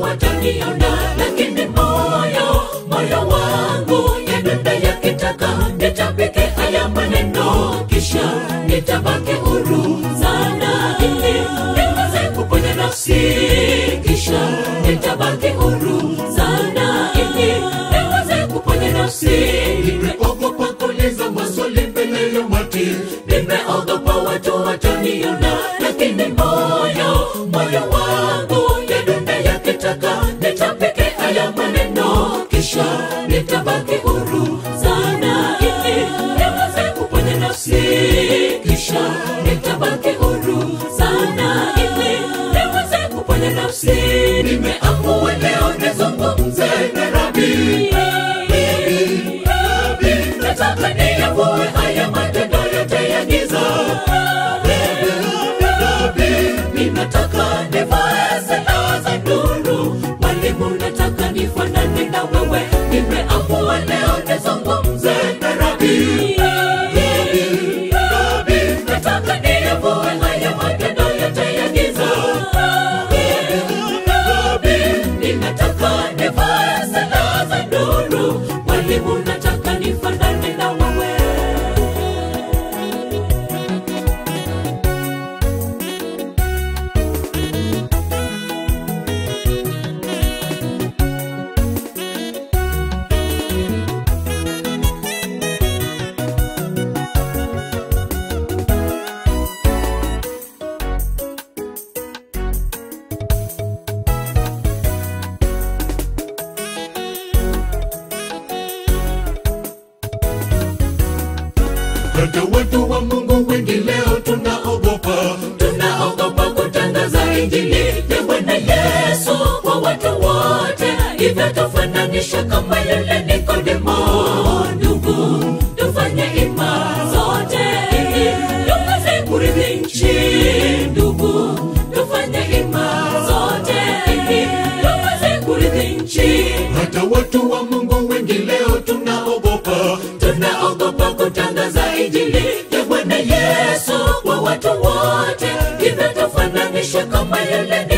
wataniona lakini moyo moyo wangu yadunda yakitaka nitapike haya maneno kisha nitabaki huru sana. Ili niweze kuponya nafsi kisha nitabaki huru sana. Ili niweze kuponya nafsi sana ili niweze kuponya nafsi. Kisha nitabaki huru. Sana ili niweze kuponya nafsi. Nimeamua leo nizungumze na rabi. Nataka niyavue silaha za nuru. Mwalimu nataka nifanane hata watu wa mungu wengi leo tunaogopa. Tunaogopa kutangaza injili ya bwana yesu kwa watu wote. Hivyo tufananisha kama yule nikodemo. Ndugu tufanye ima zote. Ili tuweze kurithi tufananisha kama yule nikodemo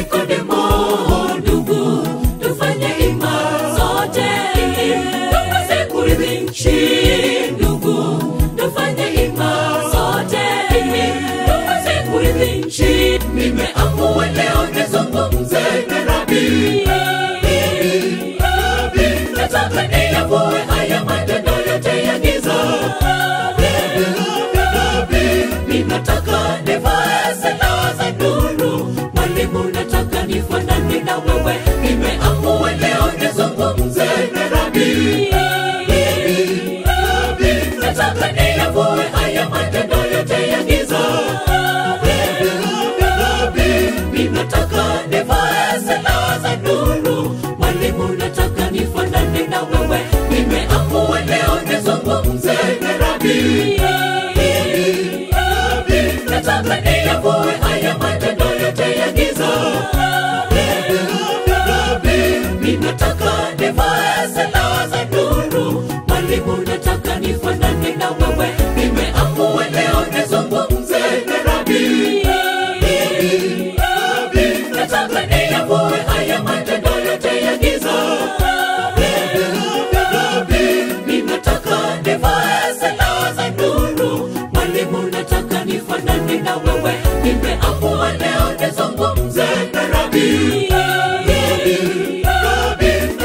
nataka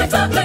Republic.